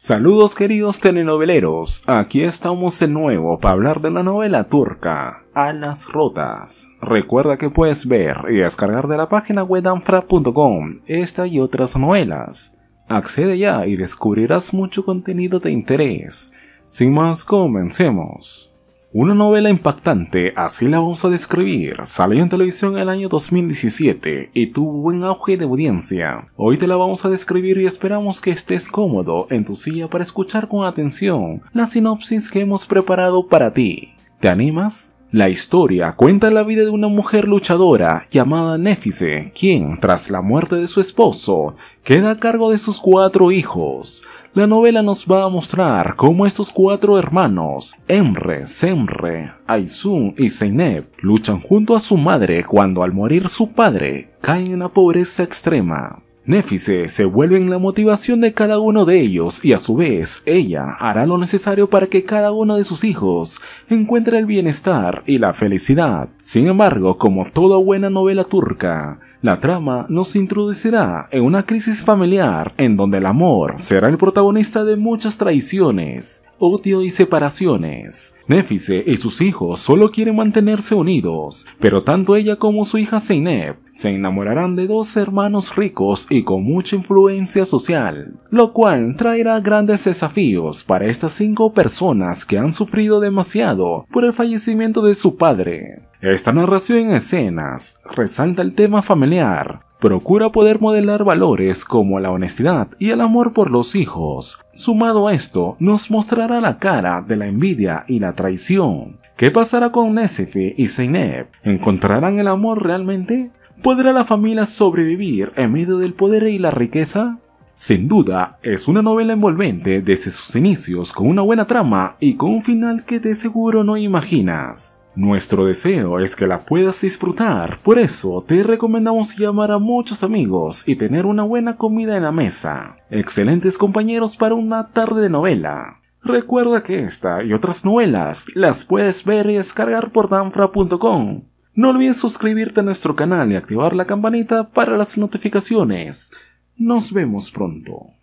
Saludos queridos telenoveleros, aquí estamos de nuevo para hablar de la novela turca, Alas Rotas. Recuerda que puedes ver y descargar de la página wedanfra.com esta y otras novelas. Accede ya y descubrirás mucho contenido de interés. Sin más, comencemos. Una novela impactante, así la vamos a describir, salió en televisión en el año 2017 y tuvo buen auge de audiencia. Hoy te la vamos a describir y esperamos que estés cómodo en tu silla para escuchar con atención la sinopsis que hemos preparado para ti. ¿Te animas? La historia cuenta la vida de una mujer luchadora llamada Néfice, quien, tras la muerte de su esposo, queda a cargo de sus cuatro hijos. La novela nos va a mostrar cómo estos cuatro hermanos, Emre, Semre, Aisun y Zeynep, luchan junto a su madre cuando al morir su padre caen en la pobreza extrema. Néfice se vuelve en la motivación de cada uno de ellos y a su vez ella hará lo necesario para que cada uno de sus hijos encuentre el bienestar y la felicidad. Sin embargo, como toda buena novela turca, la trama nos introducirá en una crisis familiar en donde el amor será el protagonista de muchas traiciones, odio y separaciones. Néfice y sus hijos solo quieren mantenerse unidos, pero tanto ella como su hija Zeynep se enamorarán de dos hermanos ricos y con mucha influencia social, lo cual traerá grandes desafíos para estas cinco personas que han sufrido demasiado por el fallecimiento de su padre. Esta narración en escenas resalta el tema familiar, procura poder modelar valores como la honestidad y el amor por los hijos. Sumado a esto, nos mostrará la cara de la envidia y la traición. ¿Qué pasará con Nesifi y Zeynep? ¿Encontrarán el amor realmente? ¿Podrá la familia sobrevivir en medio del poder y la riqueza? Sin duda, es una novela envolvente desde sus inicios con una buena trama y con un final que de seguro no imaginas. Nuestro deseo es que la puedas disfrutar, por eso te recomendamos llamar a muchos amigos y tener una buena comida en la mesa. Excelentes compañeros para una tarde de novela. Recuerda que esta y otras novelas las puedes ver y descargar por danfra.com. No olvides suscribirte a nuestro canal y activar la campanita para las notificaciones. Nos vemos pronto.